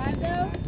75 though?